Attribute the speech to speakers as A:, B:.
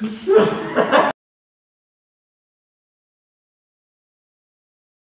A: Ha ha ha!